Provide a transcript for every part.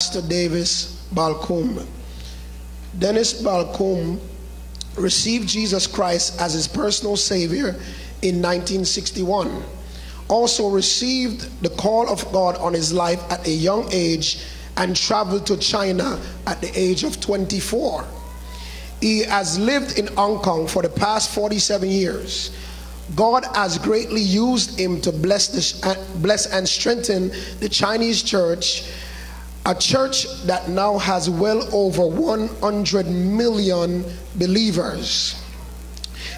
Pastor Davis Balcombe. Dennis Balcombe received Jesus Christ as his personal Savior in 1961. Also received the call of God on his life at a young age and traveled to China at the age of 24. He has lived in Hong Kong for the past 47 years. God has greatly used him to bless, the, bless and strengthen the Chinese church, a church that now has well over 100 million believers.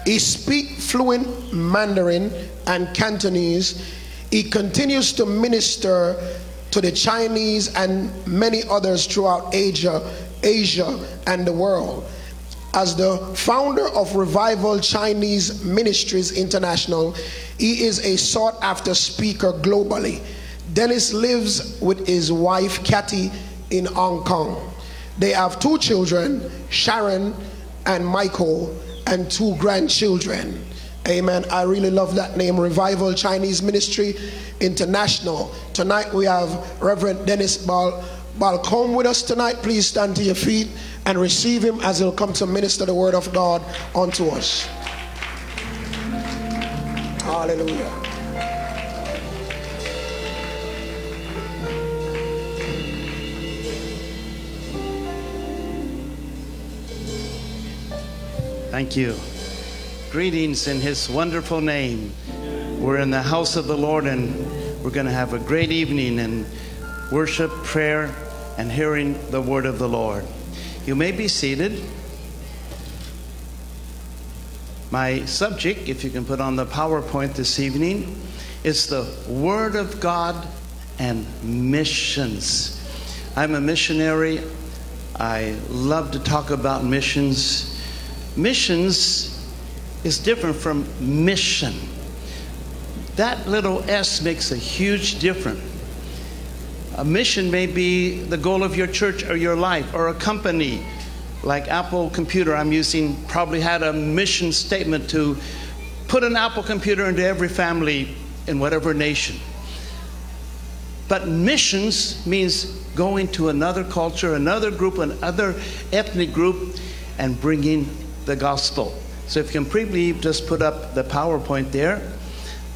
He speaks fluent Mandarin and Cantonese. He continues to minister to the Chinese and many others throughout Asia, Asia and the world. As the founder of Revival Chinese Ministries International, he is a sought after speaker globally. Dennis lives with his wife Kathy in Hong Kong. They have two children, Sharon and Michael, and two grandchildren. Amen. I really love that name, Revival Chinese Ministry International. Tonight we have Reverend Dennis Bal Balcombe with us tonight. Please stand to your feet and receive him as he'll come to minister the word of God unto us. Hallelujah. Thank you. Greetings in his wonderful name. We're in the house of the Lord and we're going to have a great evening in worship, prayer, and hearing the word of the Lord. You may be seated. My subject, if you can put on the PowerPoint this evening, is the Word of God and missions. I'm a missionary. I love to talk about missions. Missions is different from mission. That little s makes a huge difference. A mission may be the goal of your church or your life or a company like Apple Computer I'm using probably had a mission statement to put an Apple computer into every family in whatever nation. But missions means going to another culture, another group, another ethnic group, and bringing the gospel. So if you can please just put up the PowerPoint there.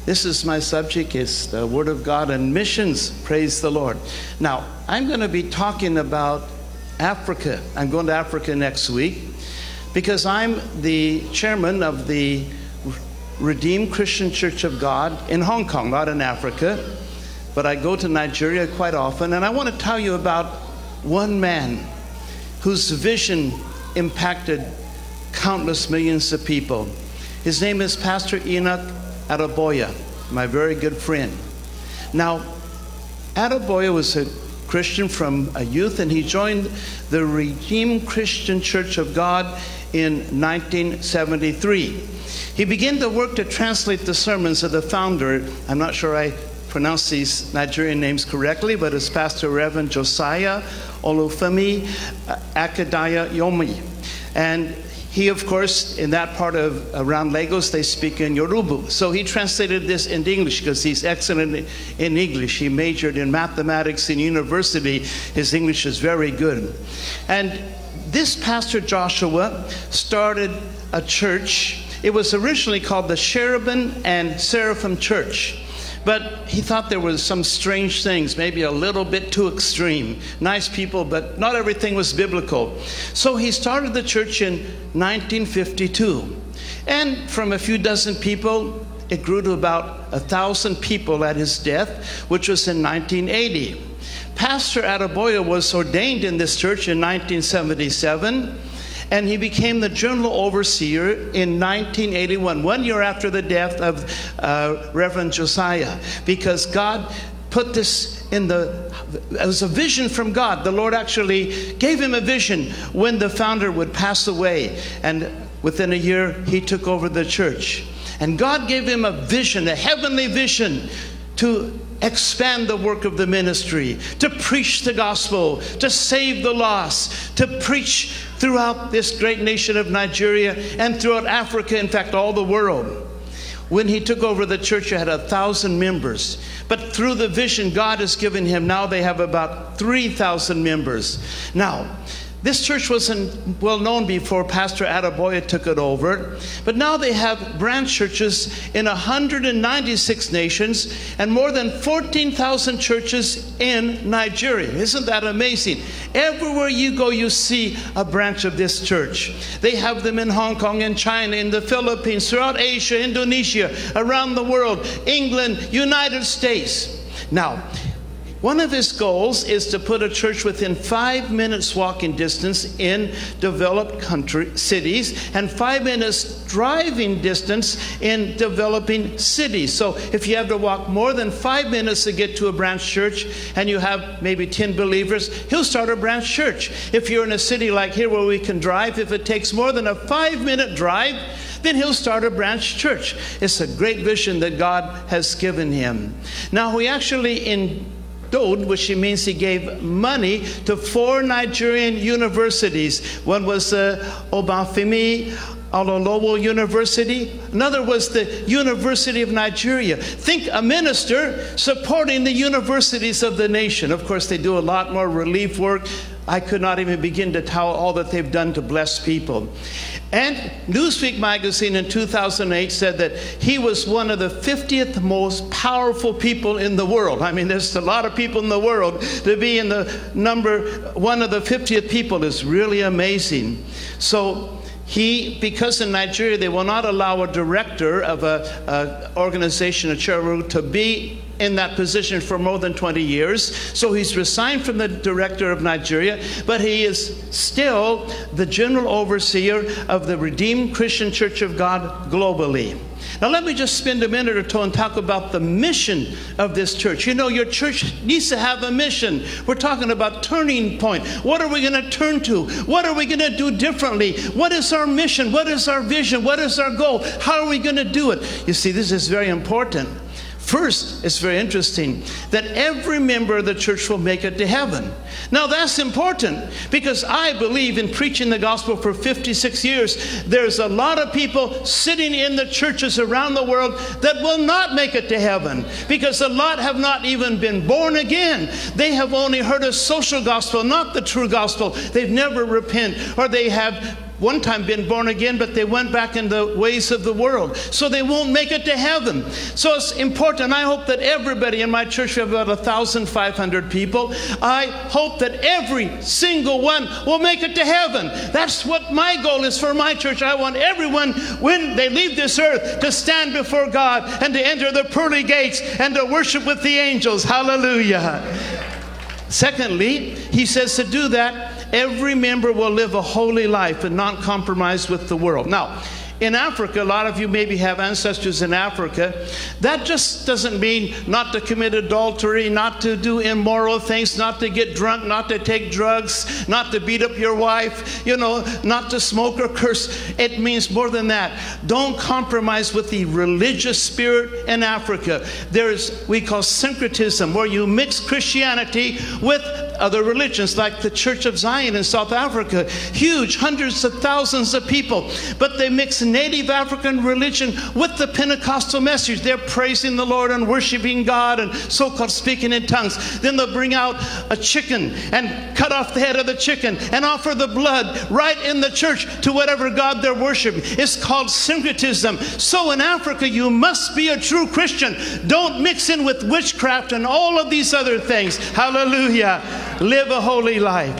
This is my subject, it's the Word of God and missions. Praise the Lord. Now, I'm going to be talking about Africa. I'm going to Africa next week because I'm the chairman of the Redeemed Christian Church of God in Hong Kong, not in Africa. But I go to Nigeria quite often, and I want to tell you about one man whose vision impacted countless millions of people. His name is Pastor Enoch Adeboye, my very good friend. Now, Adeboye was a Christian from a youth, and he joined the Redeemed Christian Church of God in 1973. He began to work to translate the sermons of the founder. I'm not sure I pronounce these Nigerian names correctly, but it's Pastor Reverend Josiah Olufemi uh, Akadaya Yomi. And he, of course, in that part of around Lagos, they speak in Yoruba. So he translated this into English because he's excellent in English. He majored in mathematics in university. His English is very good. And this Pastor Joshua started a church. It was originally called the Cherubim and Seraphim Church. But he thought there was some strange things, maybe a little bit too extreme. Nice people, but not everything was biblical. So he started the church in 1952. And from a few dozen people, it grew to about a thousand people at his death, which was in 1980. Pastor Adeboye was ordained in this church in 1977 and he became the general overseer in 1981, one year after the death of uh, Reverend Josiah, because God put this in the as a vision from God. The Lord actually gave him a vision when the founder would pass away, and within a year he took over the church. And God gave him a vision, a heavenly vision to expand the work of the ministry, to preach the gospel, to save the lost, to preach throughout this great nation of Nigeria and throughout Africa, in fact, all the world. When he took over the church, it had a thousand members. But through the vision God has given him, now they have about 3,000 members. Now, this church wasn't well known before Pastor Adeboye took it over, but now they have branch churches in 196 nations and more than 14,000 churches in Nigeria. Isn't that amazing? Everywhere you go, you see a branch of this church. They have them in Hong Kong, in China, in the Philippines, throughout Asia, Indonesia, around the world, England, United States. Now, one of his goals is to put a church within five minutes walking distance in developed country cities and five minutes driving distance in developing cities. So if you have to walk more than five minutes to get to a branch church and you have maybe 10 believers, he'll start a branch church. If you're in a city like here where we can drive, if it takes more than a five minute drive, then he'll start a branch church. It's a great vision that God has given him. Now, we actually in which means he gave money to four Nigerian universities. One was uh, Obafemi Awolowo University. Another was the University of Nigeria. Think a minister supporting the universities of the nation. Of course, they do a lot more relief work. I could not even begin to tell all that they've done to bless people. And Newsweek magazine in 2008 said that he was one of the 50th most powerful people in the world. I mean, there's a lot of people in the world. To be in the number one of the 50th people is really amazing. So he, because in Nigeria they will not allow a director of an organization, a charitable, to be in that position for more than 20 years. So he's resigned from the director of Nigeria, but he is still the general overseer of the Redeemed Christian Church of God globally. Now, let me just spend a minute or two and talk about the mission of this church. You know, your church needs to have a mission. We're talking about turning point. What are we going to turn to? What are we going to do differently? What is our mission? What is our vision? What is our goal? How are we going to do it? You see, this is very important. First, it's very interesting that every member of the church will make it to heaven. Now, that's important because I believe in preaching the gospel for 56 years. There's a lot of people sitting in the churches around the world that will not make it to heaven because a lot have not even been born again. They have only heard a social gospel, not the true gospel. They've never repent or they have one time been born again, but they went back in the ways of the world. So they won't make it to heaven. So it's important. I hope that everybody in my church, we have about 1,500 people. I hope that every single one will make it to heaven. That's what my goal is for my church. I want everyone, when they leave this earth, to stand before God and to enter the pearly gates and to worship with the angels. Hallelujah. Secondly, he says to do that, every member will live a holy life and not compromise with the world. Now, in Africa, a lot of you maybe have ancestors in Africa. That just doesn't mean not to commit adultery, not to do immoral things, not to get drunk, not to take drugs, not to beat up your wife, you know, not to smoke or curse. It means more than that. Don't compromise with the religious spirit in Africa. There's, we call syncretism, where you mix Christianity with other religions, like the Church of Zion in South Africa. Huge, hundreds of thousands of people. But they mix native African religion with the Pentecostal message. They're praising the Lord and worshiping God and so called speaking in tongues. Then they'll bring out a chicken and cut off the head of the chicken and offer the blood right in the church to whatever God they're worshiping. It's called syncretism. So in Africa, you must be a true Christian. Don't mix in with witchcraft and all of these other things. Hallelujah. Live a holy life.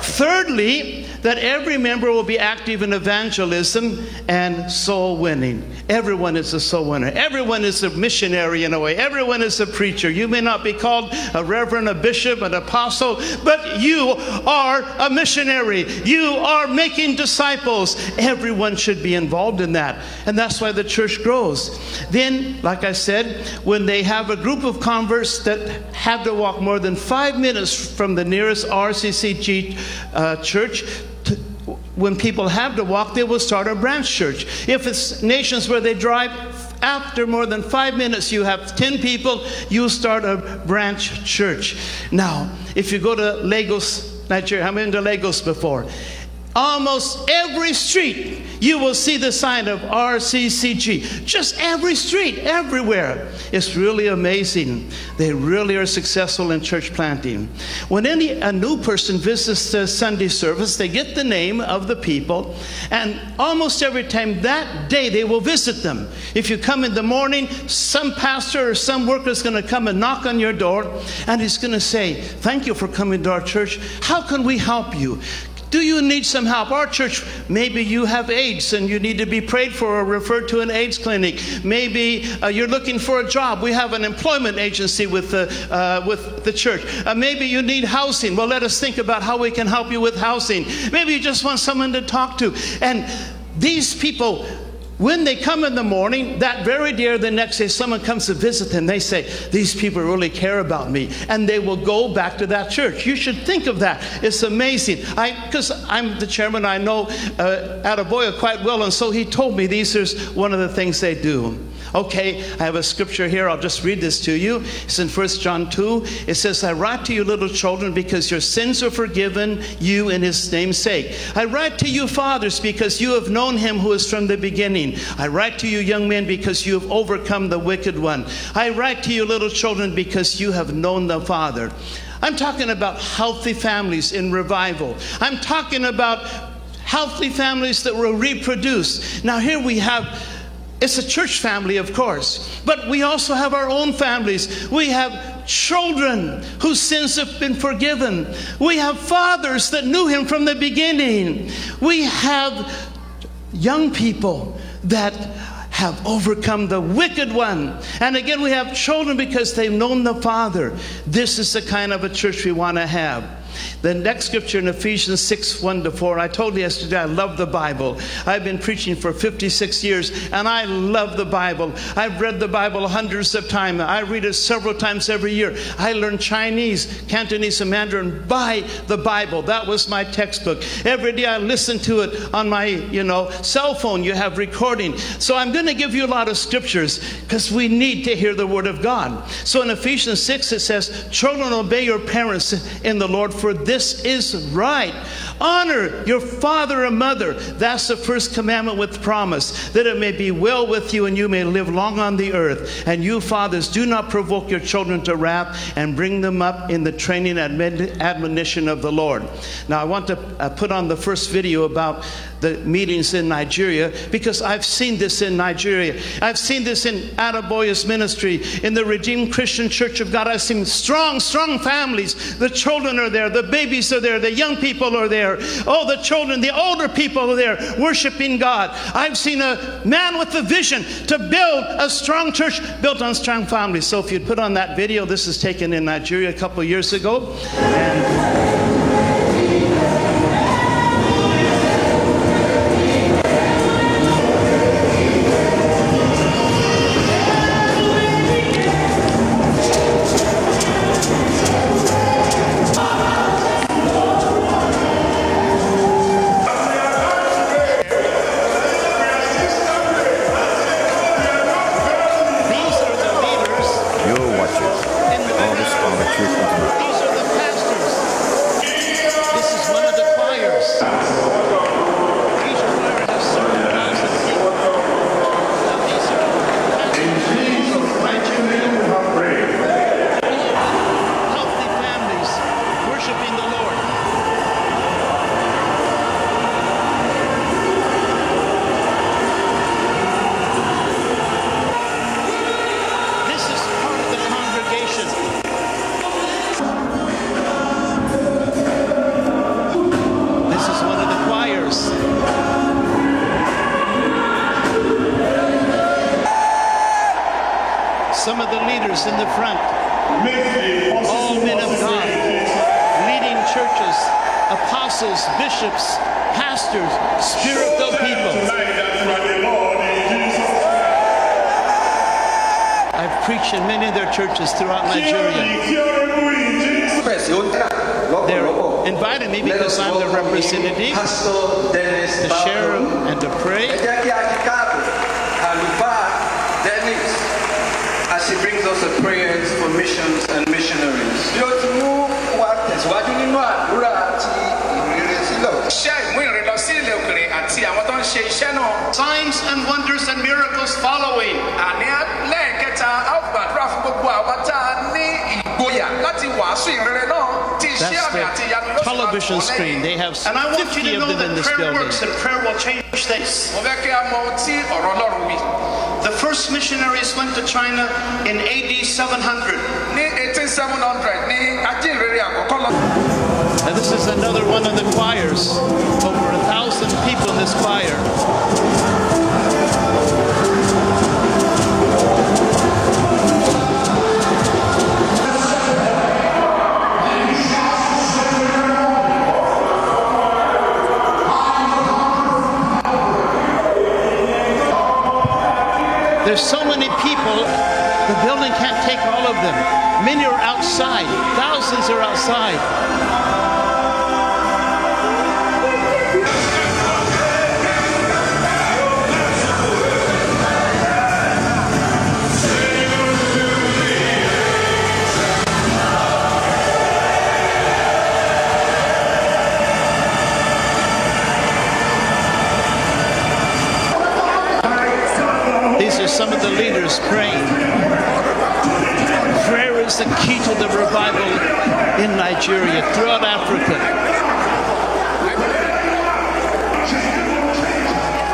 Thirdly, that every member will be active in evangelism and soul winning. Everyone is a soul winner. Everyone is a missionary in a way. Everyone is a preacher. You may not be called a reverend, a bishop, an apostle, but you are a missionary. You are making disciples. Everyone should be involved in that. And that's why the church grows. Then, like I said, when they have a group of converts that have to walk more than five minutes from the nearest RCCG uh, church, when people have to walk, they will start a branch church. If it's nations where they drive, after more than five minutes, you have 10 people, you start a branch church. Now, if you go to Lagos, Nigeria, I've been to Lagos before. Almost every street, you will see the sign of RCCG. Just every street, everywhere. It's really amazing. They really are successful in church planting. When any a new person visits the Sunday service, they get the name of the people, and almost every time that day they will visit them. If you come in the morning, some pastor or some worker is going to come and knock on your door, and he's going to say, "Thank you for coming to our church. How can we help you?" Do you need some help? Our church, maybe you have AIDS and you need to be prayed for or referred to an AIDS clinic. Maybe uh, you're looking for a job. We have an employment agency with the, uh, with the church. Uh, maybe you need housing. Well, let us think about how we can help you with housing. Maybe you just want someone to talk to. And these people when they come in the morning, that very day or the next day, someone comes to visit them. They say, These people really care about me. And they will go back to that church. You should think of that. It's amazing. Because I'm the chairman, I know uh, Adeboye quite well. And so he told me these are one of the things they do. Okay, I have a scripture here. I'll just read this to you. It's in 1 John 2. It says, I write to you, little children, because your sins are forgiven you in his name's sake. I write to you, fathers, because you have known him who is from the beginning. I write to you, young men, because you have overcome the wicked one. I write to you, little children, because you have known the Father. I'm talking about healthy families in revival. I'm talking about healthy families that will reproduce. Now, here we have it's a church family, of course, but we also have our own families. We have children whose sins have been forgiven. We have fathers that knew him from the beginning. We have young people that have overcome the wicked one. And again, we have children because they've known the Father. This is the kind of a church we want to have. The next scripture in Ephesians 6 1 to 4. I told you yesterday I love the Bible. I've been preaching for 56 years and I love the Bible. I've read the Bible hundreds of times. I read it several times every year. I learned Chinese, Cantonese, and Mandarin by the Bible. That was my textbook. Every day I listen to it on my, you know, cell phone. You have recording. So I'm going to give you a lot of scriptures because we need to hear the Word of God. So in Ephesians 6 it says, Children, obey your parents in the Lord for this is right. Honor your father and mother. That's the first commandment with promise, that it may be well with you and you may live long on the earth. And you, fathers, do not provoke your children to wrath and bring them up in the training and admonition of the Lord. Now, I want to uh, put on the first video about the meetings in Nigeria because I've seen this in Nigeria. I've seen this in Adeboye's ministry, in the Redeemed Christian Church of God. I've seen strong, strong families. The children are there, the babies are there, the young people are there. Oh, the children, the older people are there worshiping God. I've seen a man with a vision to build a strong church built on strong families. So if you'd put on that video, this is taken in Nigeria a couple years ago. And signs and wonders and miracles following. àní lẹ́ẹ̀kẹta a ó gbàdúrà fún gbogbo àwa tá a ní ìgboyà láti wàásù ìrere náà tí iṣẹ́ That's àmì àti ìyanu the sì máa television screen. They have And I want you 50 to of know them in that this prayer building. works and prayer will change things. mo fẹ́ kí a mọ ohun tí ọ̀rọ̀ ọlọ́run wí. The first missionaries went to China in AD 700. ní eighteen seven hundred ní ajínrere àkọ́kọ́ lọ. And this is another one of the choirs. Over a thousand people in this choir. There's so many people, the building can't take all of them. Many are outside, thousands are outside. Some of the leaders praying. Prayer is the key to the revival in Nigeria, throughout Africa.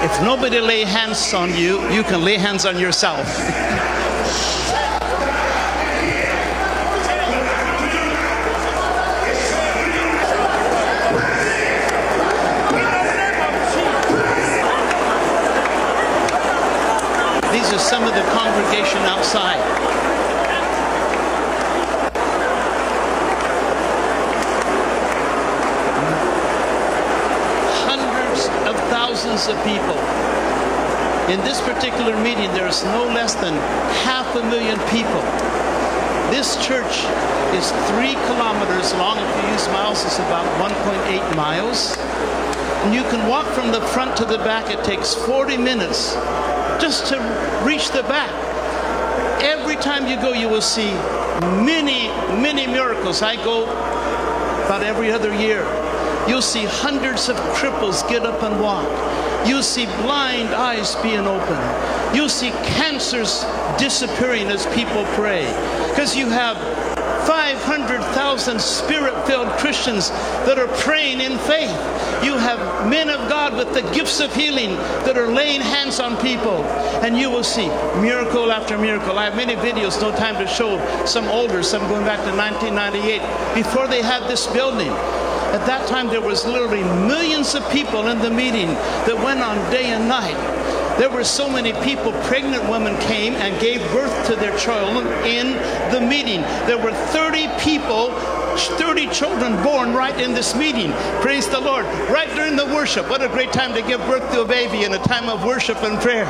If nobody lay hands on you, you can lay hands on yourself. These are some of the congregation outside. Hundreds of thousands of people. In this particular meeting, there's no less than half a million people. This church is three kilometers long. If you use miles, it's about 1.8 miles. And you can walk from the front to the back. It takes 40 minutes just to reach the back. Every time you go, you will see many, many miracles. I go about every other year. You'll see hundreds of cripples get up and walk. You'll see blind eyes being opened. You'll see cancers disappearing as people pray. Because you have 500,000 spirit filled Christians that are praying in faith. You have men of God with the gifts of healing that are laying hands on people. And you will see miracle after miracle. I have many videos, no time to show some older, some going back to 1998, before they had this building. At that time, there was literally millions of people in the meeting that went on day and night. There were so many people, pregnant women came and gave birth to their child in the meeting. There were 30 people, 30 children born right in this meeting. Praise the Lord. Right during the worship. What a great time to give birth to a baby in a time of worship and prayer.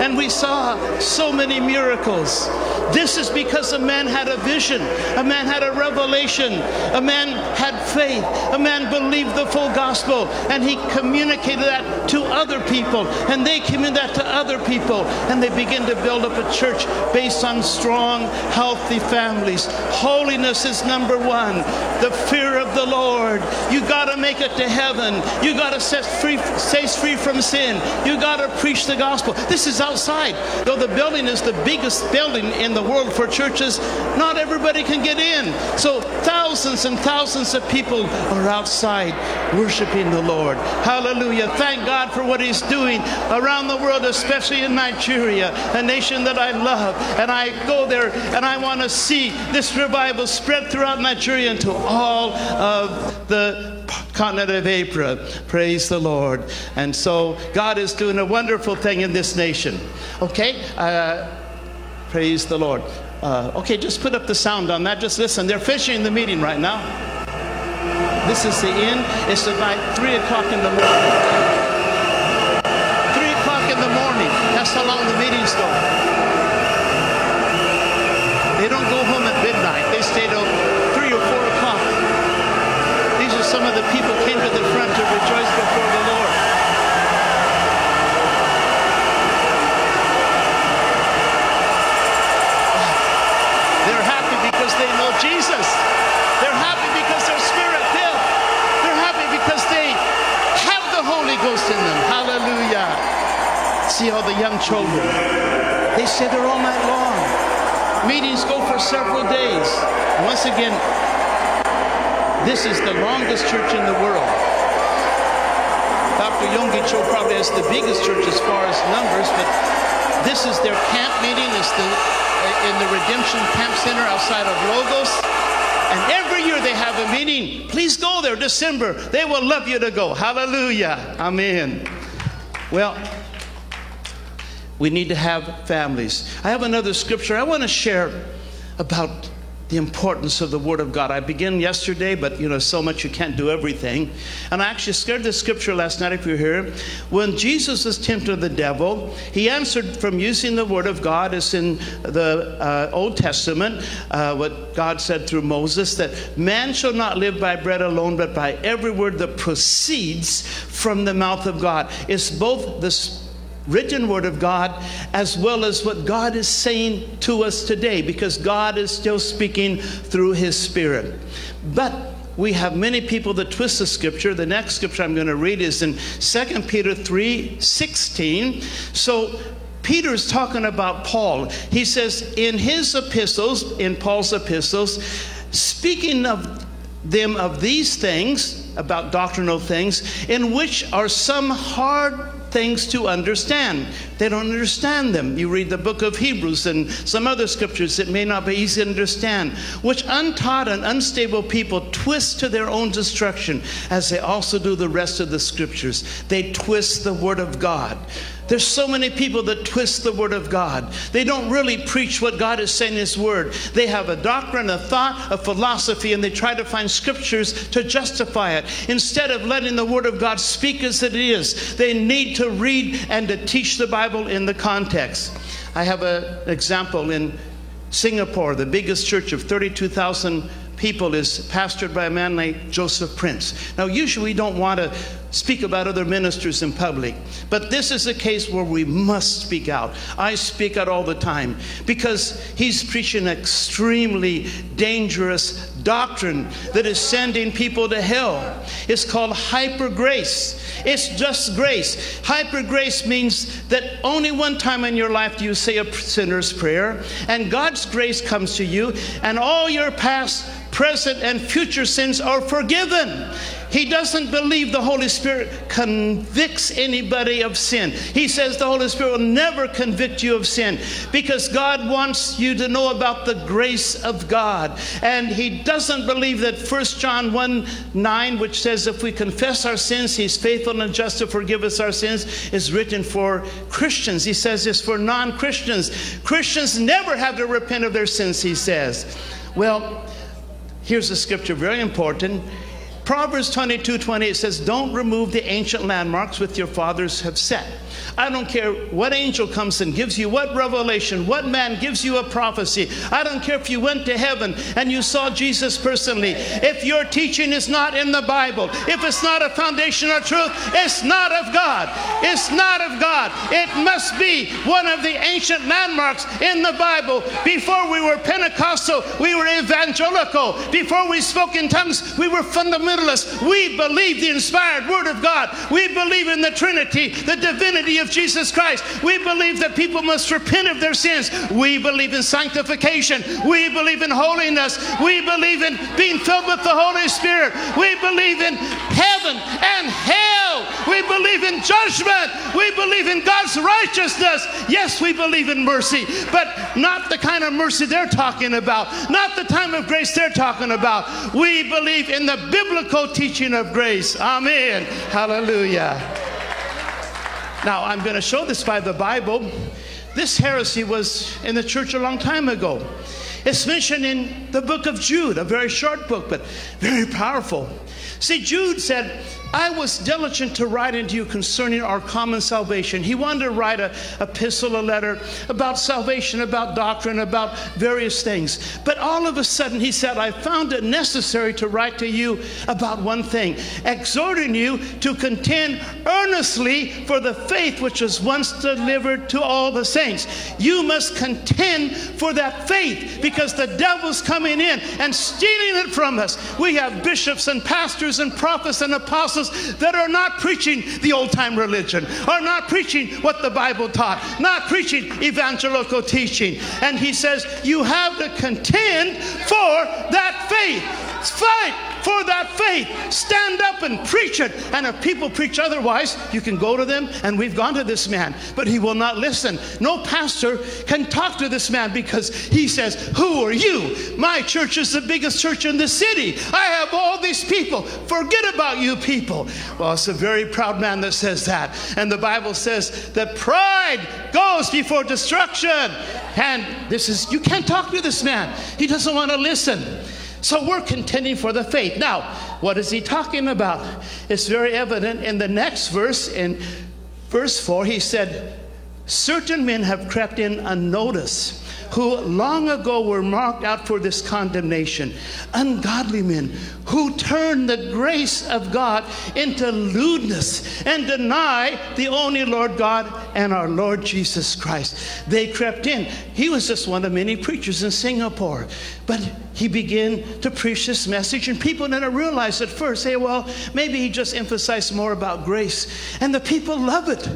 And we saw so many miracles. This is because a man had a vision, a man had a revelation, a man had faith, a man believed the full gospel, and he communicated that to other people, and they communicated that to other people, and they begin to build up a church based on strong, healthy families. Holiness is number one. The fear of the Lord. You got to make it to heaven. You got to set free, stay free from sin. You got to preach the gospel. This is outside. Though the building is the biggest building in the world for churches, not everybody can get in. So thousands and thousands of people are outside worshiping the Lord. Hallelujah. Thank God for what He's doing around the world, especially in Nigeria, a nation that I love. And I go there and I want to see this revival spread throughout Nigeria into all of the continent of Africa. Praise the Lord. And so God is doing a wonderful thing in this nation. Okay? Uh, praise the Lord. Uh, okay, just put up the sound on that. Just listen. They're finishing the meeting right now. This is the end. It's about 3 o'clock in the morning. 3 o'clock in the morning. That's how long the meetings go. They don't go home at midnight. They stay till 3 or 4 o'clock. These are some of the people came to the front to rejoice before the Lord. They're happy because they know Jesus. They're happy because they're spirit filled. They're happy because they have the Holy Ghost in them. Hallelujah. See all the young children. They stay there all night long. Meetings go for several days. Once again, this is the longest church in the world. Dr. Yonggi Cho probably has the biggest church as far as numbers, but this is their camp meeting. It's the, uh, in the Redemption Camp Center outside of Lagos. And every year they have a meeting. Please go there, December. They will love you to go. Hallelujah. Amen. Well, we need to have families. I have another scripture I want to share about the importance of the Word of God. I began yesterday, but you know, so much you can't do everything. And I actually scared the scripture last night, if you're here. When Jesus was tempted of the devil, he answered from using the Word of God, as in the uh, Old Testament, uh, what God said through Moses, that man shall not live by bread alone, but by every word that proceeds from the mouth of God. It's both the written word of God as well as what God is saying to us today because God is still speaking through his spirit. But we have many people that twist the scripture. The next scripture I'm going to read is in 2 Peter 3 16. So Peter's talking about Paul. He says in his epistles, in Paul's epistles, speaking of them of these things, about doctrinal things, in which are some hard things to understand. They don't understand them. You read the book of Hebrews and some other scriptures that may not be easy to understand, which untaught and unstable people twist to their own destruction, as they also do the rest of the scriptures. They twist the word of God. There's so many people that twist the Word of God. They don't really preach what God is saying in His Word. They have a doctrine, a thought, a philosophy, and they try to find scriptures to justify it. Instead of letting the Word of God speak as it is, they need to read and to teach the Bible in the context. I have an example in Singapore, the biggest church of 32,000 people is pastored by a man named Joseph Prince. Now, usually we don't want to speak about other ministers in public. But this is a case where we must speak out. I speak out all the time because he's preaching extremely dangerous doctrine that is sending people to hell. It's called hyper grace. It's just grace. Hyper grace means that only one time in your life do you say a sinner's prayer, and God's grace comes to you, and all your past, present, and future sins are forgiven. He doesn't believe the Holy Spirit convicts anybody of sin. He says the Holy Spirit will never convict you of sin because God wants you to know about the grace of God. And He doesn't believe that 1 John 1 9, which says, If we confess our sins, He's faithful and just to forgive us our sins, is written for Christians. He says it's for non Christians. Christians never have to repent of their sins, He says. Well, here's a scripture very important. Proverbs 22 28 says, Don't remove the ancient landmarks which your fathers have set. I don't care what angel comes and gives you what revelation, what man gives you a prophecy. I don't care if you went to heaven and you saw Jesus personally. If your teaching is not in the Bible, if it's not a foundation of truth, it's not of God. It's not of God. It must be one of the ancient landmarks in the Bible. Before we were Pentecostal, we were evangelical. Before we spoke in tongues, we were fundamentalists. We believe the inspired Word of God. We believe in the Trinity, the divinity of Jesus Christ. We believe that people must repent of their sins. We believe in sanctification. We believe in holiness. We believe in being filled with the Holy Spirit. We believe in heaven and hell. We believe in judgment. We believe in God's righteousness. Yes, we believe in mercy, but not the kind of mercy they're talking about, not the time of grace they're talking about. We believe in the biblical teaching of grace. Amen. Hallelujah. Now, I'm going to show this by the Bible. This heresy was in the church a long time ago. It's mentioned in the book of Jude, a very short book, but very powerful. See, Jude said, I was diligent to write unto you concerning our common salvation. He wanted to write a epistle, a letter about salvation, about doctrine, about various things. But all of a sudden, he said, I found it necessary to write to you about one thing, exhorting you to contend earnestly for the faith which was once delivered to all the saints. You must contend for that faith because the devil's coming in and stealing it from us. We have bishops and pastors pastors and prophets and apostles that are not preaching the old time religion, are not preaching what the Bible taught, not preaching evangelical teaching. And he says, You have to contend for that faith. Fight for that faith. Stand up and preach it. And if people preach otherwise, you can go to them. And we've gone to this man, but he will not listen. No pastor can talk to this man because he says, Who are you? My church is the biggest church in the city. I have all these people. Forget about you people. Well, it's a very proud man that says that. And the Bible says that pride goes before destruction. And this is, you can't talk to this man. He doesn't want to listen. So we're contending for the faith. Now, what is he talking about? It's very evident in the next verse, in verse 4, he said, Certain men have crept in unnoticed who long ago were marked out for this condemnation. Ungodly men who turn the grace of God into lewdness and deny the only Lord God and our Lord Jesus Christ. They crept in. He was just one of many preachers in Singapore. But he began to preach this message, and people didn't realize at first, say, well, maybe he just emphasized more about grace. And the people love it.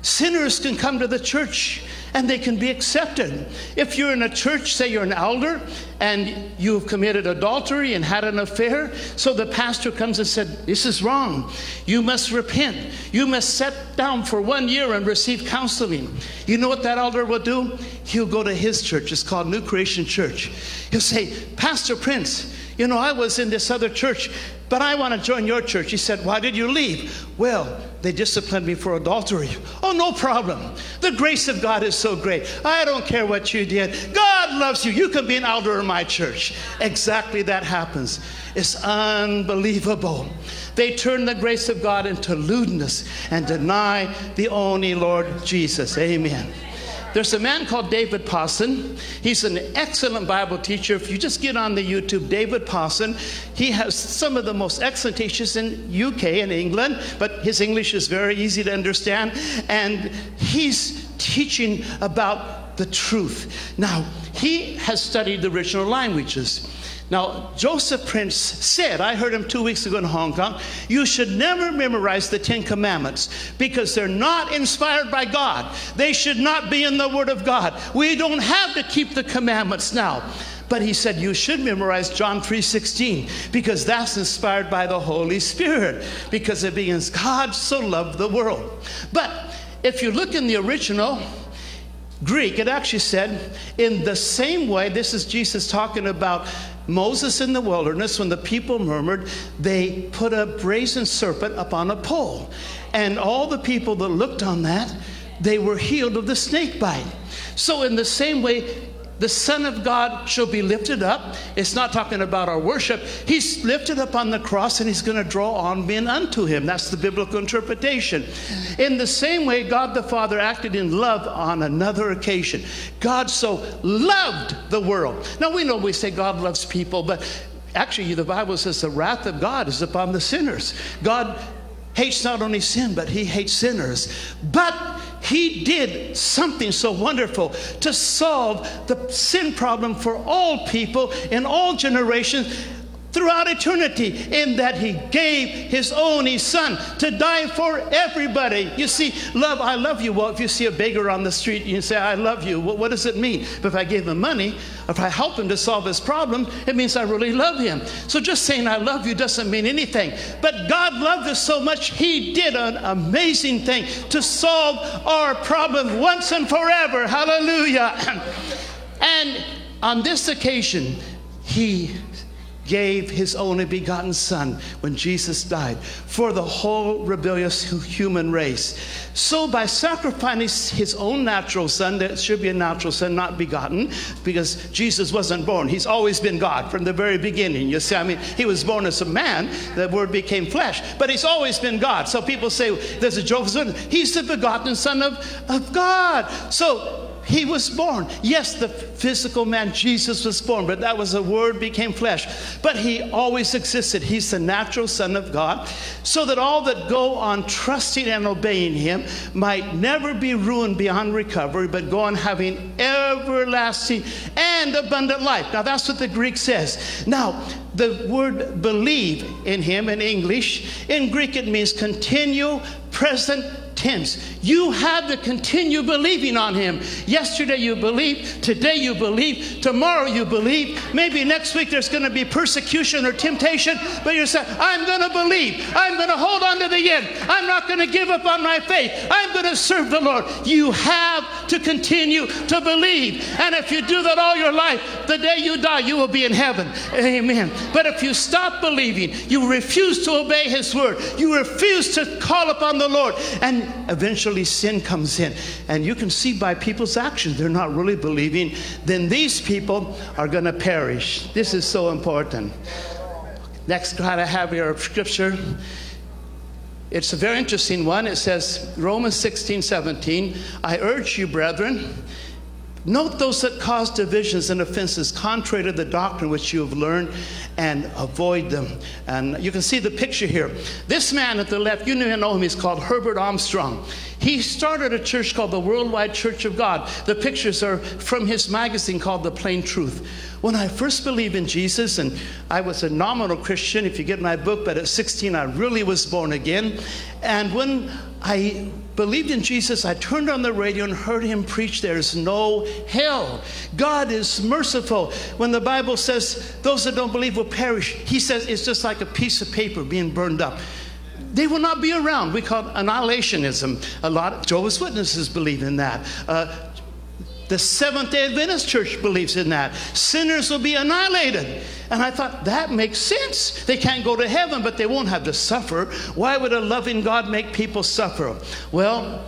Sinners can come to the church and they can be accepted. If you're in a church, say you're an elder, and you've committed adultery and had an affair, so the pastor comes and said, This is wrong. You must repent. You must sit down for one year and receive counseling. You know what that elder will do? He'll go to his church. It's called New Creation Church. He'll say, Pastor Prince, you know, I was in this other church, but I want to join your church. He said, Why did you leave? Well, they disciplined me for adultery. Oh, no problem. The grace of God is so great. I don't care what you did. God loves you. You can be an elder in my church. Exactly that happens. It's unbelievable. They turn the grace of God into lewdness and deny the only Lord Jesus. Amen. There's a man called David Pawson. He's an excellent Bible teacher. If you just get on the YouTube, David Pawson, he has some of the most excellent teachers in UK and England, but his English is very easy to understand. And he's teaching about the truth. Now, he has studied the original languages. Now, Joseph Prince said, I heard him two weeks ago in Hong Kong, you should never memorize the Ten Commandments because they're not inspired by God. They should not be in the Word of God. We don't have to keep the commandments now. But he said you should memorize John 3:16 because that's inspired by the Holy Spirit because it begins God so loved the world. But if you look in the original, Greek, it actually said, in the same way, this is Jesus talking about Moses in the wilderness, when the people murmured, they put a brazen serpent upon a pole. And all the people that looked on that, they were healed of the snake bite. So, in the same way, the Son of God shall be lifted up. It's not talking about our worship. He's lifted up on the cross and he's going to draw on men unto him. That's the biblical interpretation. In the same way, God the Father acted in love on another occasion. God so loved the world. Now we know we say God loves people, but actually the Bible says the wrath of God is upon the sinners. God hates not only sin, but he hates sinners. But he did something so wonderful to solve the sin problem for all people in all generations throughout eternity in that he gave his only son to die for everybody. You see, love, I love you. Well, if you see a beggar on the street, and you say, I love you. Well, what does it mean? But if I give him money, if I help him to solve his problem, it means I really love him. So just saying I love you doesn't mean anything. But God loved us so much, he did an amazing thing to solve our problem once and forever. Hallelujah. and on this occasion, he gave his only begotten Son when Jesus died for the whole rebellious human race. So, by sacrificing his own natural Son, that should be a natural Son, not begotten, because Jesus wasn't born. He's always been God from the very beginning. You see, I mean, he was born as a man, the Word became flesh, but he's always been God. So, people say there's a Jehovah's Witness. He's the begotten Son of, of God. So, he was born. Yes, the physical man Jesus was born, but that was a word became flesh. But he always existed. He's the natural Son of God, so that all that go on trusting and obeying him might never be ruined beyond recovery, but go on having everlasting and abundant life. Now, that's what the Greek says. Now, the word believe in him in English, in Greek it means continue, present, tense. You have to continue believing on Him. Yesterday you believed, today you believe, tomorrow you believe. Maybe next week there's going to be persecution or temptation, but you say, I'm going to believe. I'm going to hold on to the end. I'm not going to give up on my faith. I'm going to serve the Lord. You have to continue to believe. And if you do that all your life, the day you die, you will be in heaven. Amen. But if you stop believing, you refuse to obey His word, you refuse to call upon the Lord, and eventually sin comes in. And you can see by people's actions, they're not really believing, then these people are going to perish. This is so important. Next, God, I have here a scripture. It's a very interesting one. It says, Romans 16, 17, I urge you, brethren, Note those that cause divisions and offenses contrary to the doctrine which you have learned and avoid them. And you can see the picture here. This man at the left, you know him, he's called Herbert Armstrong. He started a church called the Worldwide Church of God. The pictures are from his magazine called The Plain Truth. When I first believed in Jesus, and I was a nominal Christian, if you get my book, but at 16 I really was born again. And when I believed in Jesus, I turned on the radio and heard him preach there's no hell. God is merciful. When the Bible says those that don't believe will perish, he says it's just like a piece of paper being burned up. They will not be around. We call it annihilationism. A lot of Jehovah's Witnesses believe in that. Uh, the Seventh day Adventist church believes in that. Sinners will be annihilated. And I thought, that makes sense. They can't go to heaven, but they won't have to suffer. Why would a loving God make people suffer? Well,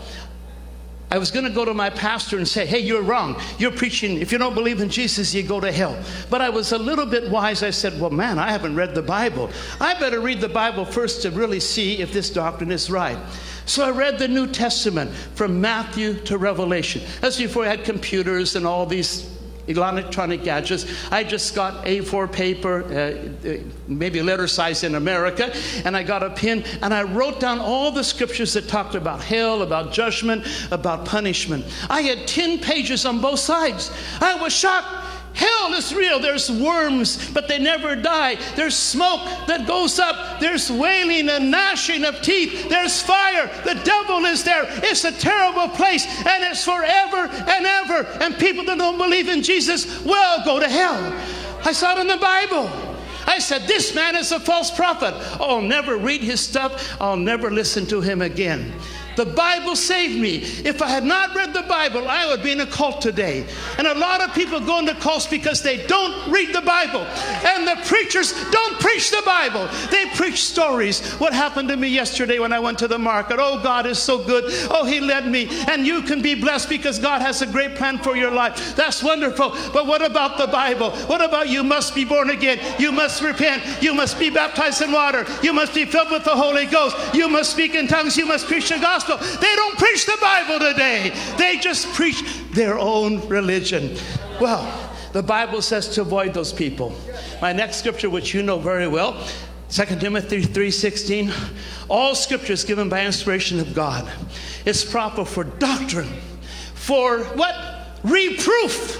I was going to go to my pastor and say, hey, you're wrong. You're preaching, if you don't believe in Jesus, you go to hell. But I was a little bit wise. I said, well, man, I haven't read the Bible. I better read the Bible first to really see if this doctrine is right. So I read the New Testament from Matthew to Revelation. That's before I had computers and all these electronic gadgets. I just got A4 paper, uh, uh, maybe letter size in America, and I got a pen and I wrote down all the scriptures that talked about hell, about judgment, about punishment. I had 10 pages on both sides. I was shocked. Hell is real. There's worms, but they never die. There's smoke that goes up. There's wailing and gnashing of teeth. There's fire. The devil is there. It's a terrible place, and it's forever and ever. And people that don't believe in Jesus will go to hell. I saw it in the Bible. I said, This man is a false prophet. Oh, I'll never read his stuff. I'll never listen to him again. The Bible saved me. If I had not read the Bible, I would be in a cult today. And a lot of people go into cults because they don't read the Bible. And the preachers don't preach the Bible, they preach stories. What happened to me yesterday when I went to the market? Oh, God is so good. Oh, He led me. And you can be blessed because God has a great plan for your life. That's wonderful. But what about the Bible? What about you must be born again? You must repent. You must be baptized in water. You must be filled with the Holy Ghost. You must speak in tongues. You must preach the gospel gospel. They don't preach the Bible today, they just preach their own religion. Well, the Bible says to avoid those people. My next scripture, which you know very well, 2 Timothy 3:16, all scripture is given by inspiration of God. It's proper for doctrine, for what? Reproof,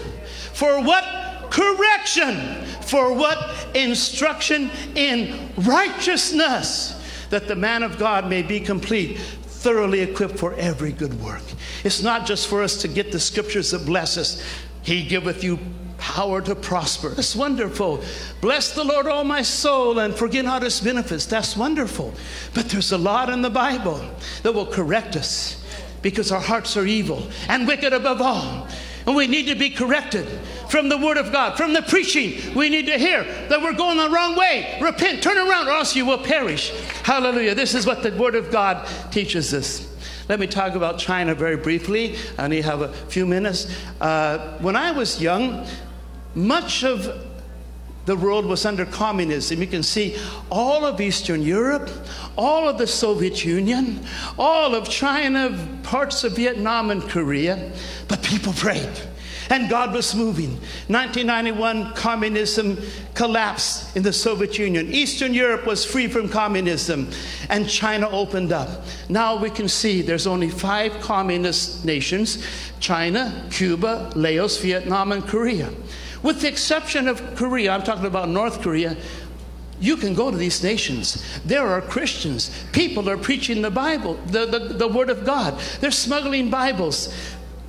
for what? Correction, for what? Instruction in righteousness, that the man of God may be complete, thoroughly equipped for every good work. It's not just for us to get the scriptures that bless us. He giveth you power to prosper. That's wonderful. Bless the Lord, all my soul, and forget not his benefits. That's wonderful. But there's a lot in the Bible that will correct us because our hearts are evil and wicked above all. And we need to be corrected from the Word of God, from the preaching. We need to hear that we're going the wrong way. Repent, turn around, or else you will perish. Hallelujah. This is what the Word of God teaches us. Let me talk about China very briefly. I only have a few minutes. Uh, when I was young, much of the world was under communism. You can see all of Eastern Europe, all of the Soviet Union, all of China, parts of Vietnam and Korea. But people prayed and God was moving. 1991, communism collapsed in the Soviet Union. Eastern Europe was free from communism, and China opened up. Now we can see there's only five communist nations China, Cuba, Laos, Vietnam, and Korea. With the exception of Korea, I'm talking about North Korea, you can go to these nations. There are Christians. People are preaching the Bible, the, the, the Word of God. They're smuggling Bibles.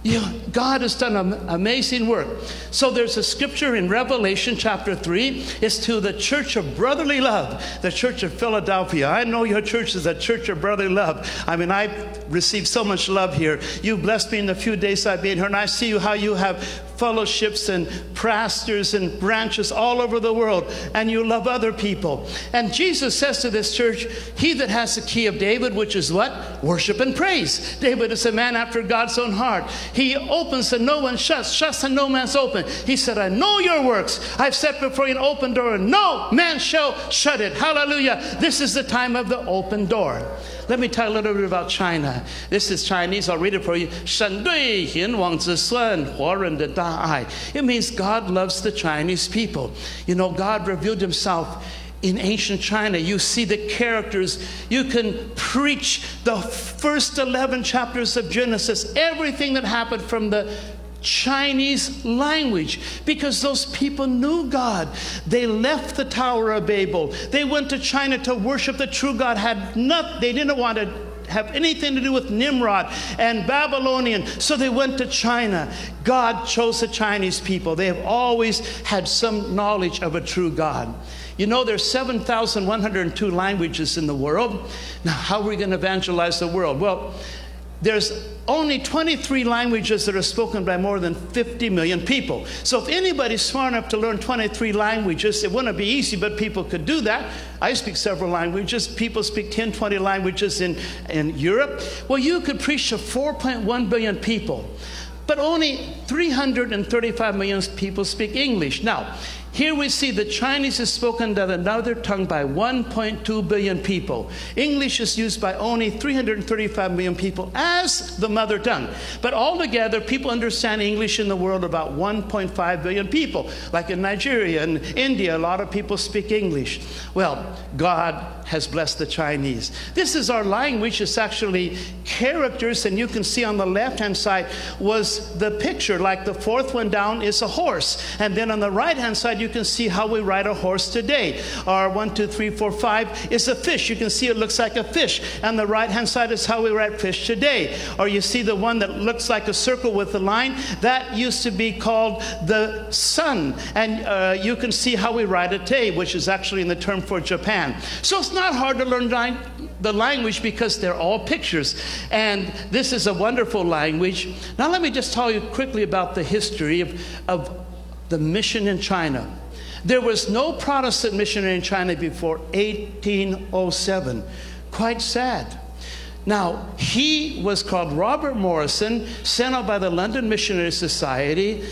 You know, God has done an amazing work. So there's a scripture in Revelation chapter 3. It's to the church of brotherly love, the church of Philadelphia. I know your church is a church of brotherly love. I mean, I've received so much love here. You blessed me in the few days I've been here, and I see you how you have fellowships and pastors and branches all over the world, and you love other people. And Jesus says to this church, He that has the key of David, which is what? Worship and praise. David is a man after God's own heart. He opens and no one shuts, shuts and no man's open. He said, I know your works. I've set before you an open door, and no man shall shut it. Hallelujah. This is the time of the open door. Let me tell you a little bit about China. This is Chinese. I'll read it for you. It means God loves the Chinese people. You know, God revealed himself in ancient China. You see the characters. You can preach the first 11 chapters of Genesis, everything that happened from the Chinese language because those people knew God. They left the Tower of Babel. They went to China to worship the true God. Had not, they didn't want to have anything to do with Nimrod and Babylonian. So they went to China. God chose the Chinese people. They have always had some knowledge of a true God. You know, there's 7,102 languages in the world. Now, how are we going to evangelize the world? Well, there's only 23 languages that are spoken by more than 50 million people. So if anybody's smart enough to learn 23 languages, it wouldn't be easy, but people could do that. I speak several languages. People speak 10, 20 languages in, in Europe. Well, you could preach to 4.1 billion people, but only 335 million people speak English. Now, here we see the Chinese is spoken as another tongue by 1.2 billion people. English is used by only 335 million people as the mother tongue. But altogether, people understand English in the world about 1.5 billion people. Like in Nigeria and India, a lot of people speak English. Well, God has blessed the Chinese. This is our language. It's actually characters, and you can see on the left hand side was the picture. Like the fourth one down is a horse. And then on the right hand side, you can see how we ride a horse today. Our one, two, three, four, five is a fish. You can see it looks like a fish. And the right hand side is how we ride fish today. Or you see the one that looks like a circle with a line. That used to be called the sun. And uh, you can see how we ride a today, which is actually in the term for Japan. So it's not hard to learn the language because they're all pictures. And this is a wonderful language. Now, let me just tell you quickly about the history of, of the mission in China. There was no Protestant missionary in China before 1807. Quite sad. Now, he was called Robert Morrison, sent out by the London Missionary Society,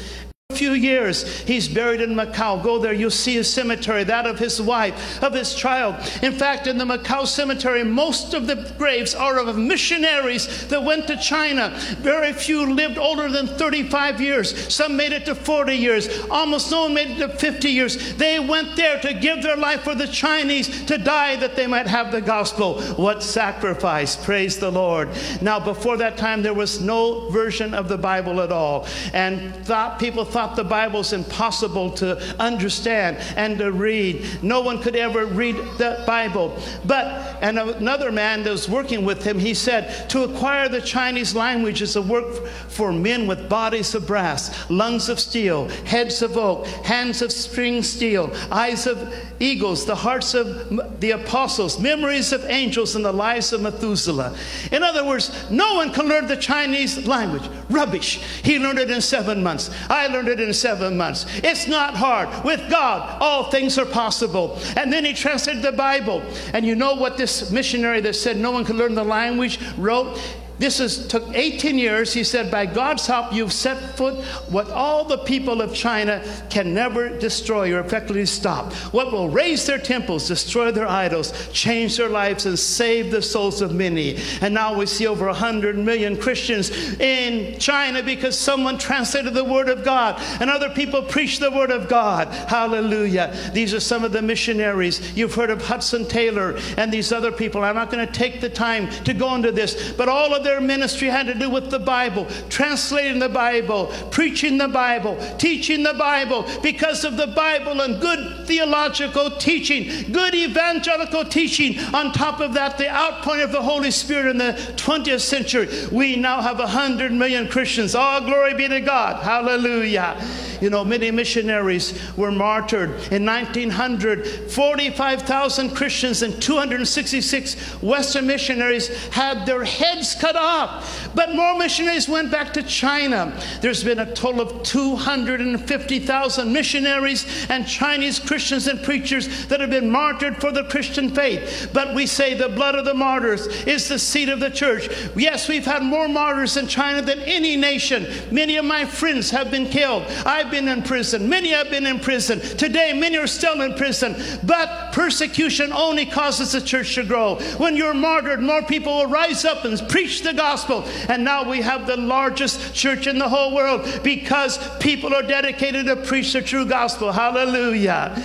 few years. He's buried in Macau. Go there, you'll see his cemetery, that of his wife, of his child. In fact, in the Macau cemetery, most of the graves are of missionaries that went to China. Very few lived older than 35 years. Some made it to 40 years. Almost no one made it to 50 years. They went there to give their life for the Chinese to die that they might have the gospel. What sacrifice! Praise the Lord. Now, before that time, there was no version of the Bible at all. And thought people thought the Bible's impossible to understand and to read. No one could ever read the Bible. But, and another man that was working with him, he said, to acquire the Chinese language is a work for men with bodies of brass, lungs of steel, heads of oak, hands of spring steel, eyes of eagles, the hearts of the apostles, memories of angels, and the lives of Methuselah. In other words, no one can learn the Chinese language. Rubbish. He learned it in seven months. I learned it in seven months. It's not hard. With God, all things are possible. And then he translated the Bible. And you know what this missionary that said no one could learn the language wrote? This is, took 18 years. He said, By God's help, you've set foot what all the people of China can never destroy or effectively stop. What will raise their temples, destroy their idols, change their lives, and save the souls of many. And now we see over 100 million Christians in China because someone translated the Word of God and other people preach the Word of God. Hallelujah. These are some of the missionaries. You've heard of Hudson Taylor and these other people. I'm not going to take the time to go into this, but all of their ministry had to do with the Bible, translating the Bible, preaching the Bible, teaching the Bible because of the Bible and good theological teaching, good evangelical teaching. On top of that, the outpouring of the Holy Spirit in the 20th century. We now have 100 million Christians. All glory be to God. Hallelujah. You know, many missionaries were martyred. In 1900, 45,000 Christians and 266 Western missionaries had their heads cut off. But more missionaries went back to China. There's been a total of 250,000 missionaries and Chinese Christians and preachers that have been martyred for the Christian faith. But we say the blood of the martyrs is the seed of the church. Yes, we've had more martyrs in China than any nation. Many of my friends have been killed. I've been in prison. Many have been in prison. Today, many are still in prison. But persecution only causes the church to grow. When you're martyred, more people will rise up and preach the gospel. And now we have the largest church in the whole world because people are dedicated to preach the true gospel. Hallelujah.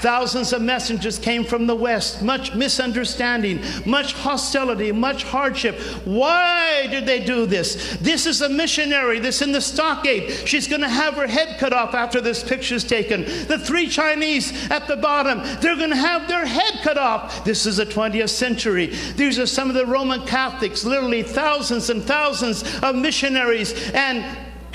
Thousands of messengers came from the West, much misunderstanding, much hostility, much hardship. Why did they do this? This is a missionary that's in the stockade. She's going to have her head cut off after this picture's taken. The three Chinese at the bottom, they're going to have their head cut off. This is the 20th century. These are some of the Roman Catholics, literally thousands and thousands of missionaries and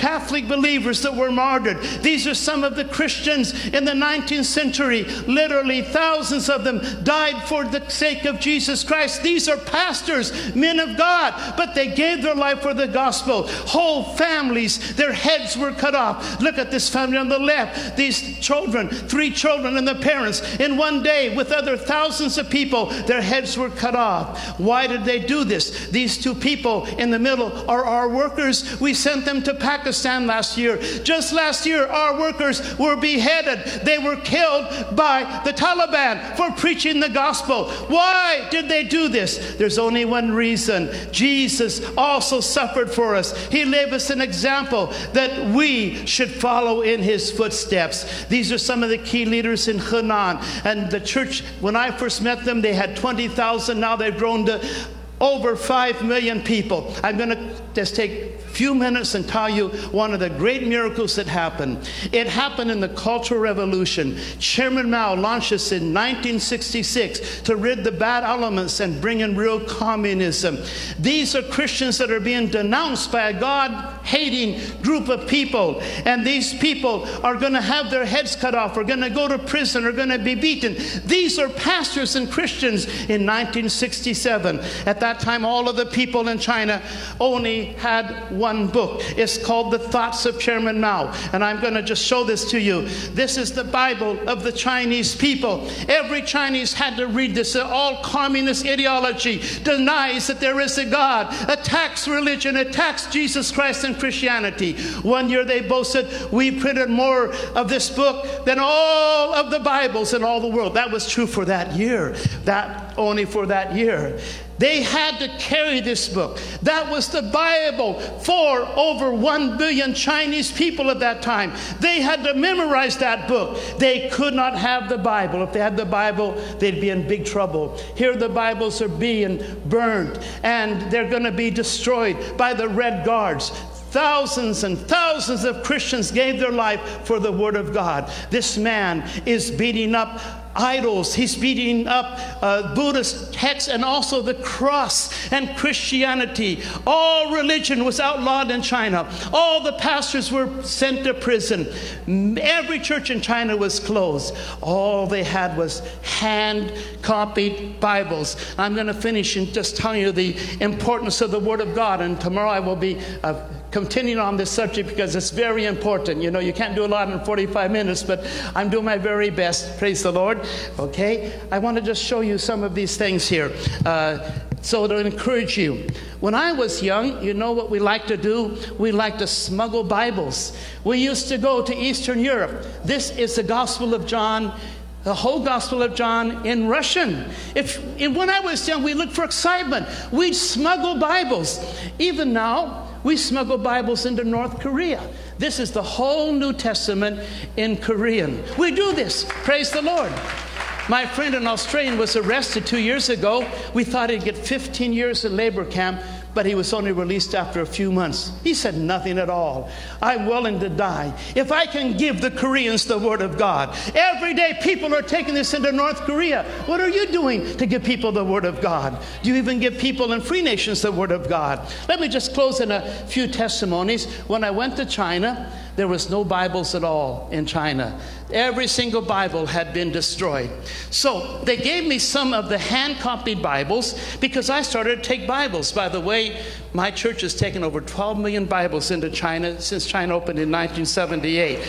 Catholic believers that were martyred. These are some of the Christians in the 19th century. Literally, thousands of them died for the sake of Jesus Christ. These are pastors, men of God, but they gave their life for the gospel. Whole families, their heads were cut off. Look at this family on the left. These children, three children and the parents, in one day with other thousands of people, their heads were cut off. Why did they do this? These two people in the middle are our workers. We sent them to Pakistan Last year. Just last year, our workers were beheaded. They were killed by the Taliban for preaching the gospel. Why did they do this? There's only one reason. Jesus also suffered for us. He gave us an example that we should follow in his footsteps. These are some of the key leaders in Henan. And the church, when I first met them, they had 20,000. Now they've grown to over 5 million people. I'm going to just take few minutes and tell you one of the great miracles that happened. It happened in the Cultural Revolution. Chairman Mao launched this in 1966 to rid the bad elements and bring in real communism. These are Christians that are being denounced by a God hating group of people. And these people are going to have their heads cut off, are going to go to prison, are going to be beaten. These are pastors and Christians in 1967. At that time, all of the people in China only had one book. It's called The Thoughts of Chairman Mao. And I'm going to just show this to you. This is the Bible of the Chinese people. Every Chinese had to read this. All communist ideology denies that there is a God, attacks religion, attacks Jesus Christ and Christianity. One year they boasted, we printed more of this book than all of the Bibles in all the world. That was true for that year. That only for that year. They had to carry this book. That was the Bible for over 1 billion Chinese people at that time. They had to memorize that book. They could not have the Bible. If they had the Bible, they'd be in big trouble. Here, the Bibles are being burned and they're going to be destroyed by the Red Guards. Thousands and thousands of Christians gave their life for the Word of God. This man is beating up idols. He's beating up uh, Buddhist texts and also the cross and Christianity. All religion was outlawed in China. All the pastors were sent to prison. Every church in China was closed. All they had was hand copied Bibles. I'm going to finish and just tell you the importance of the Word of God. And tomorrow I will be. Uh, continuing on this subject because it's very important. You know, you can't do a lot in 45 minutes, but I'm doing my very best. Praise the Lord. Okay? I want to just show you some of these things here. Uh, So to encourage you, when I was young, you know what we like to do? We like to smuggle Bibles. We used to go to Eastern Europe. This is the Gospel of John the whole Gospel of John in Russian. If, when I was young, we looked for excitement. We'd smuggle Bibles. Even now, we smuggle Bibles into North Korea. This is the whole New Testament in Korean. We do this. Praise the Lord. My friend in Australia was arrested two years ago. We thought he'd get 15 years in labor camp, but he was only released after a few months. He said nothing at all. I'm willing to die if I can give the Koreans the word of God. Every day people are taking this into North Korea. What are you doing to give people the word of God? Do you even give people in free nations the word of God? Let me just close in a few testimonies. When I went to China, there was no Bibles at all in China. Every single Bible had been destroyed. So they gave me some of the hand copied Bibles because I started to take Bibles. By the way, my church has taken over 12 million Bibles into China since China opened in 1978.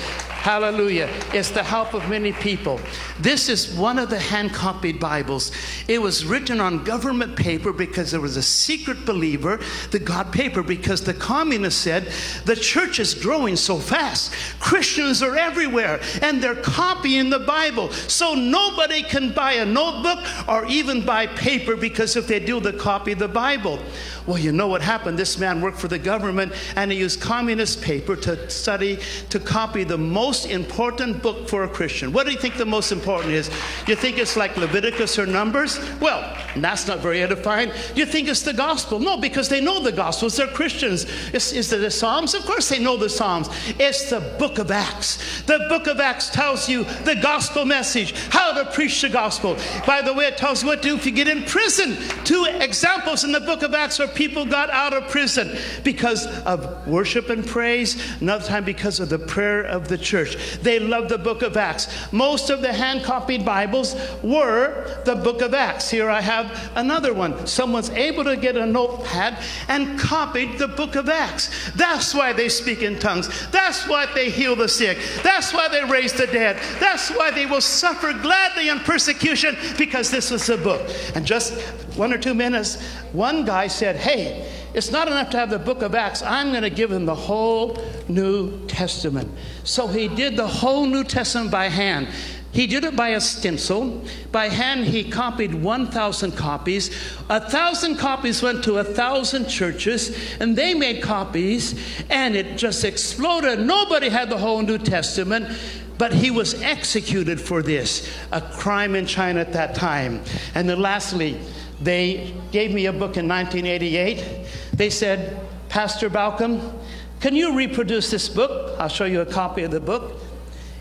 Hallelujah. It's the help of many people. This is one of the hand copied Bibles. It was written on government paper because there was a secret believer that got paper because the communists said the church is growing so fast. Christians are everywhere and they're copying the Bible. So nobody can buy a notebook or even buy paper because if they do, they copy of the Bible. Well, you know what happened? This man worked for the government and he used communist paper to study, to copy the most important book for a Christian. What do you think the most important is? You think it's like Leviticus or Numbers? Well, that's not very edifying. You think it's the gospel? No, because they know the gospels. They're Christians. Is, is it the Psalms? Of course they know the Psalms. It's the book of Acts. The book of Acts tells you the gospel message, how to preach the gospel. By the way, it tells you what to do if you get in prison. Two examples in the book of Acts where people got out of prison because of worship and praise, another time because of the prayer of the church. They loved the book of Acts. Most of the hand copied Bibles were the book of Acts. Here I have another one. Someone's able to get a notepad and copied the book of Acts. That's why they speak in tongues. That's why they heal the sick. That's why they raise the dead. That's why they will suffer gladly in persecution because this was the book. And just one or two minutes, one guy said, Hey, it's not enough to have the book of Acts. I'm going to give him the whole New Testament. So he did the whole New Testament by hand. He did it by a stencil. By hand, he copied 1,000 copies. A thousand copies went to a thousand churches, and they made copies, and it just exploded. Nobody had the whole New Testament. But he was executed for this, a crime in China at that time. And then lastly, they gave me a book in 1988. They said, Pastor Balcombe, can you reproduce this book? I'll show you a copy of the book.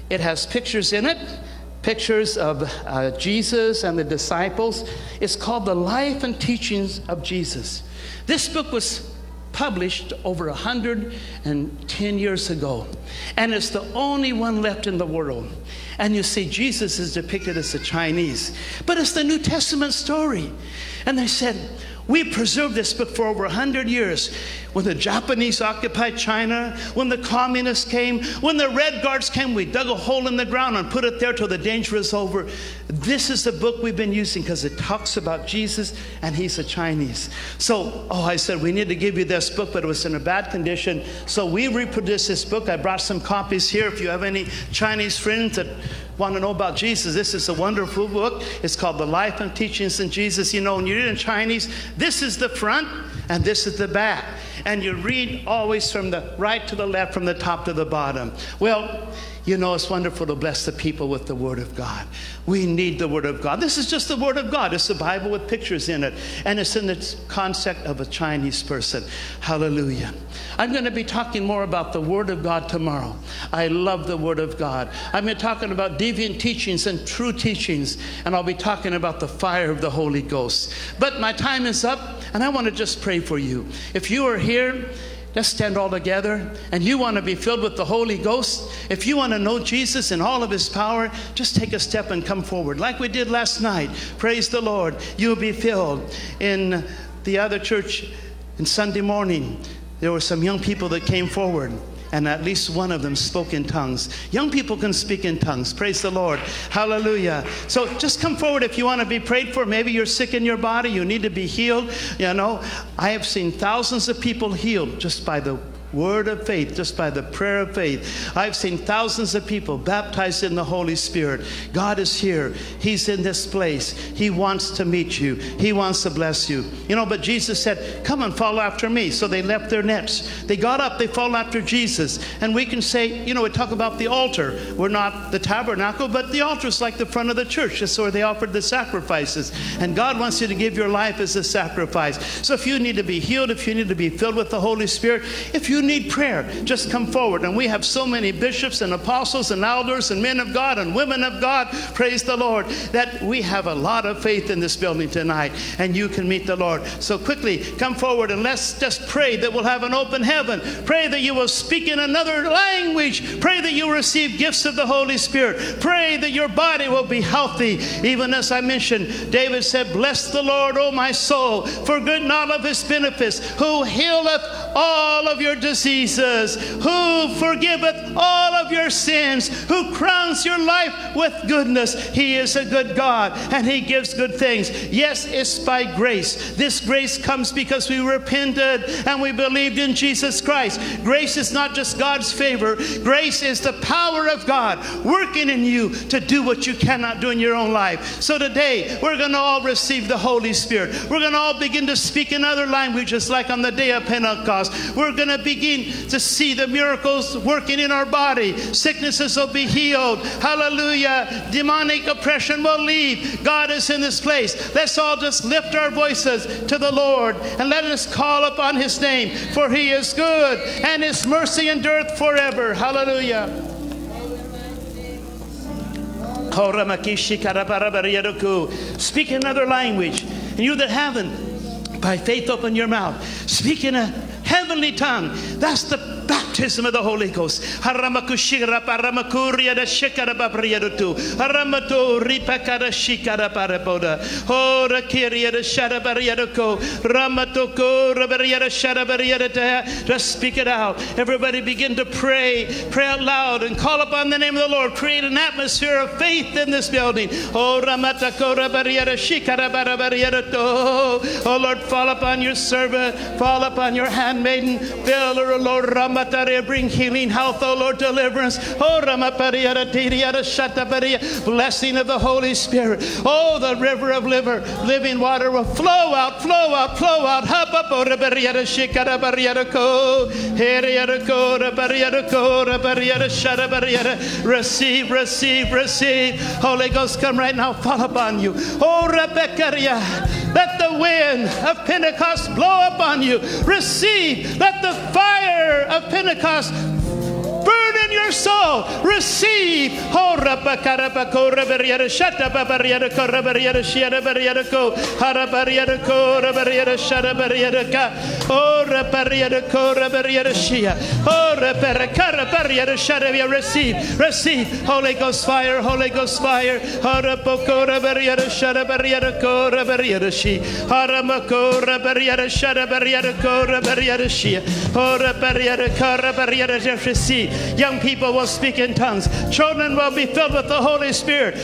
It has pictures in it, pictures of uh, Jesus and the disciples. It's called The Life and Teachings of Jesus. This book was published over 110 years ago, and it's the only one left in the world. And you see, Jesus is depicted as a Chinese, but it's the New Testament story. And they said, we preserved this book for over 100 years. When the Japanese occupied China, when the communists came, when the Red Guards came, we dug a hole in the ground and put it there till the danger is over. This is the book we've been using because it talks about Jesus and he's a Chinese. So, oh, I said, we need to give you this book, but it was in a bad condition. So we reproduced this book. I brought some copies here. If you have any Chinese friends that want to know about Jesus, this is a wonderful book. It's called The Life and Teachings in Jesus. You know, when you read in Chinese, this is the front and this is the back. And you read always from the right to the left, from the top to the bottom. Well, you know, it's wonderful to bless the people with the Word of God. We need the Word of God. This is just the Word of God. It's the Bible with pictures in it, and it's in the concept of a Chinese person. Hallelujah. I'm going to be talking more about the Word of God tomorrow. I love the Word of God. I'm going to be talking about deviant teachings and true teachings, and I'll be talking about the fire of the Holy Ghost. But my time is up, and I want to just pray for you. If you are here, Let's stand all together. And you want to be filled with the Holy Ghost? If you want to know Jesus in all of his power, just take a step and come forward, like we did last night. Praise the Lord. You'll be filled. In the other church, in Sunday morning, there were some young people that came forward and at least one of them spoke in tongues. Young people can speak in tongues. Praise the Lord. Hallelujah. So just come forward if you want to be prayed for. Maybe you're sick in your body, you need to be healed. You know, I have seen thousands of people healed just by the word of faith, just by the prayer of faith. I've seen thousands of people baptized in the Holy Spirit. God is here. He's in this place. He wants to meet you. He wants to bless you. You know, but Jesus said, Come and follow after me. So they left their nets. They got up, they followed after Jesus. And we can say, you know, we talk about the altar. We're not the tabernacle, but the altar is like the front of the church. Just where they offered the sacrifices. And God wants you to give your life as a sacrifice. So if you need to be healed, if you need to be filled with the Holy Spirit, if you need prayer, just come forward. And we have so many bishops and apostles and elders and men of God and women of God, praise the Lord, that we have a lot of faith in this building tonight and you can meet the Lord. So quickly come forward and let's just pray that we'll have an open heaven. Pray that you will speak in another language. Pray that you'll receive gifts of the Holy Spirit. Pray that your body will be healthy. Even as I mentioned, David said, Bless the Lord, O my soul, for good not of his benefits, who healeth all of your diseases, who forgiveth all of your sins, who crowns your life with goodness. He is a good God and He gives good things. Yes, it's by grace. This grace comes because we repented and we believed in Jesus Christ. Grace is not just God's favor, grace is the power of God working in you to do what you cannot do in your own life. So today, we're going to all receive the Holy Spirit. We're going to all begin to speak in other languages like on the day of Pentecost. We're going to begin to see the miracles working in our body. Sicknesses will be healed. Hallelujah. Demonic oppression will leave. God is in this place. Let's all just lift our voices to the Lord and let us call upon his name, for he is good and his mercy endureth forever. Hallelujah. Speak in another language. And you that haven't, by faith open your mouth. Speak in a heavenly tongue. That's the baptism of the Holy Ghost. Haramato ripakara shikara paraboda. Hora kiria da shara bariaduko. Ramatoko rabariada shara bariada. Just speak it out. Everybody begin to pray. Pray out loud and call upon the name of the Lord. Create an atmosphere of faith in this building. Oh ramatako rabariada shikara barabariaduto. Oh Lord, fall upon your servant. Fall upon your handmaiden. Fill her, Lord. Ram Bring healing, health, oh Lord, deliverance. Oh, Blessing of the Holy Spirit. Oh, the river of liver, living water will flow out, flow out, flow out. Receive, receive, receive. Holy Ghost, come right now, fall upon you. Oh, Rebecca, let the wind of Pentecost blow upon you. Receive, let the fire of Pentecost your soul. Receive. Receive. Receive. Holy Ghost fire. Holy Ghost fire. Young people will speak in tongues. Children will be filled with the Holy Spirit.